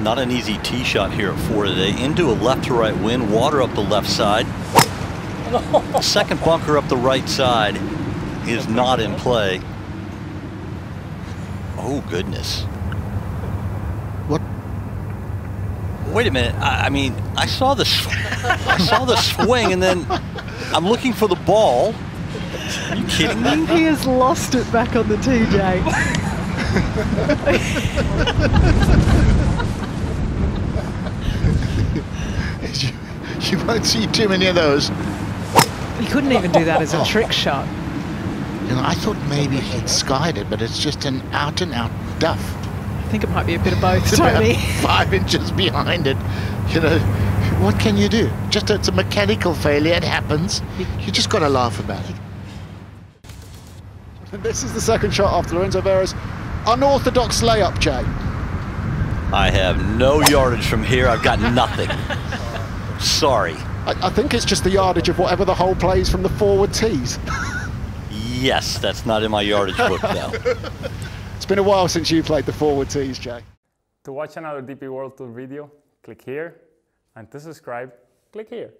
Not an easy tee shot here at four today. Into a left to right wind, water up the left side. Second bunker up the right side is not in play. Oh, goodness. What? Wait a minute. I, I mean, I saw the sw- I saw the swing, and then I'm looking for the ball. Are you kidding me? He has lost it back on the TJ. you, you won't see too many of those. He couldn't even do that as a oh. trick shot. You know, I thought maybe he'd skied it, but it's just an out and out duff. I think it might be a bit of both, It's about Tony. five inches behind it. You know, what can you do? Just it's a mechanical failure. It happens. You just got to laugh about it. And this is the second shot after Lorenzo Vera's unorthodox layup, Jay. I have no yardage from here. I've got nothing. Sorry. I, I think it's just the yardage of whatever the hole plays from the forward tees. Yes, that's not in my yardage book now. it's been a while since you played the forward tees, Jay. To watch another DP World Tour video, click here, and to subscribe, click here.